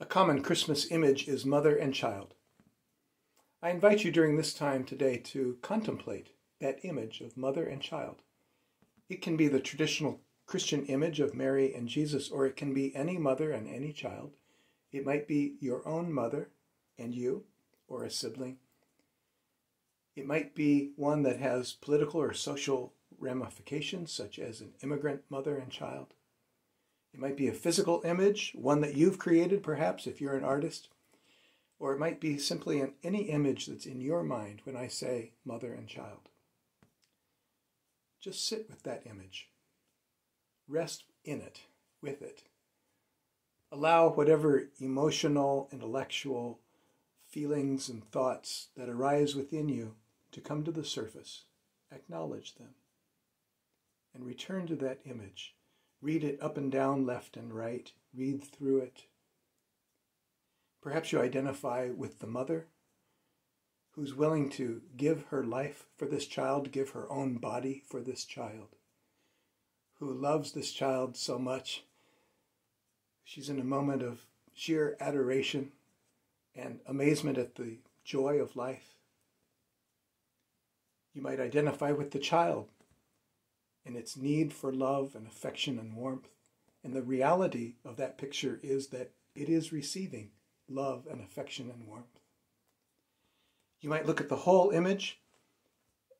A common Christmas image is mother and child. I invite you during this time today to contemplate that image of mother and child. It can be the traditional Christian image of Mary and Jesus, or it can be any mother and any child. It might be your own mother and you, or a sibling. It might be one that has political or social ramifications, such as an immigrant mother and child. It might be a physical image, one that you've created, perhaps, if you're an artist. Or it might be simply an, any image that's in your mind when I say mother and child. Just sit with that image. Rest in it, with it. Allow whatever emotional, intellectual feelings and thoughts that arise within you to come to the surface. Acknowledge them. And return to that image Read it up and down, left and right. Read through it. Perhaps you identify with the mother who's willing to give her life for this child, give her own body for this child, who loves this child so much. She's in a moment of sheer adoration and amazement at the joy of life. You might identify with the child and its need for love and affection and warmth. And the reality of that picture is that it is receiving love and affection and warmth. You might look at the whole image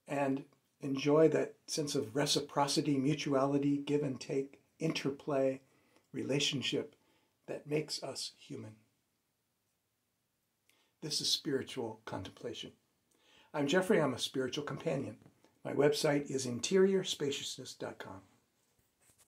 and enjoy that sense of reciprocity, mutuality, give and take, interplay, relationship that makes us human. This is spiritual contemplation. I'm Jeffrey, I'm a spiritual companion. My website is interiorspaciousness.com.